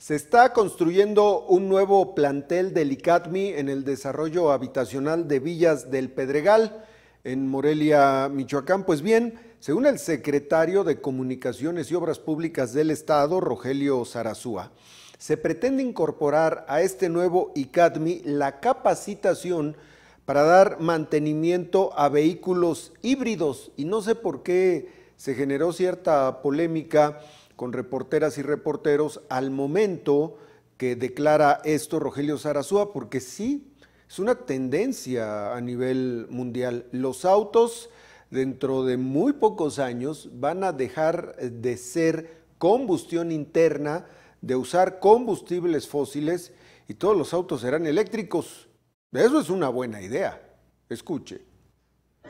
Se está construyendo un nuevo plantel del ICATMI en el desarrollo habitacional de Villas del Pedregal, en Morelia, Michoacán. Pues bien, según el secretario de Comunicaciones y Obras Públicas del Estado, Rogelio Zarazúa, se pretende incorporar a este nuevo ICATMI la capacitación para dar mantenimiento a vehículos híbridos. Y no sé por qué se generó cierta polémica con reporteras y reporteros al momento que declara esto Rogelio Zarazúa, porque sí, es una tendencia a nivel mundial. Los autos dentro de muy pocos años van a dejar de ser combustión interna, de usar combustibles fósiles y todos los autos serán eléctricos. Eso es una buena idea. Escuche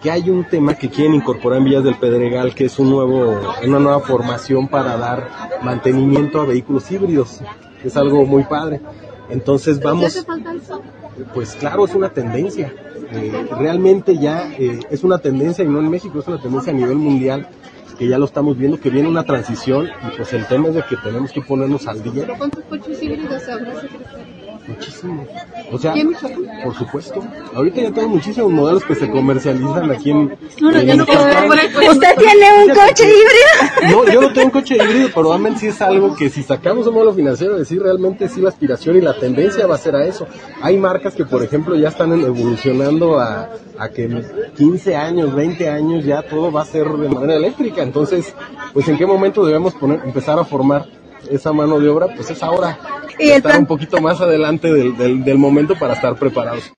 que hay un tema que quieren incorporar en Villas del Pedregal, que es un nuevo, una nueva formación para dar mantenimiento a vehículos híbridos. Es algo muy padre. Entonces vamos... Pues claro, es una tendencia. Eh, realmente ya eh, es una tendencia, y no en México, es una tendencia a nivel mundial, que ya lo estamos viendo, que viene una transición, y pues el tema es de que tenemos que ponernos al día. ¿Cuántos coches híbridos habrá, Muchísimo. O sea, por supuesto. Ahorita ya tengo muchísimos modelos que se comercializan aquí en. ¿Usted tiene un coche híbrido? No, yo no tengo un coche híbrido, pero realmente sí es algo que si sacamos un modelo financiero, decir realmente sí la aspiración y la tendencia va a ser a eso. Hay marcas que, por ejemplo, ya están evolucionando a, a que en 15 años, 20 años ya todo va a ser de manera eléctrica. Entonces, pues en qué momento debemos poner, empezar a formar esa mano de obra, pues es ahora. Y estar un poquito más adelante del, del, del momento para estar preparados.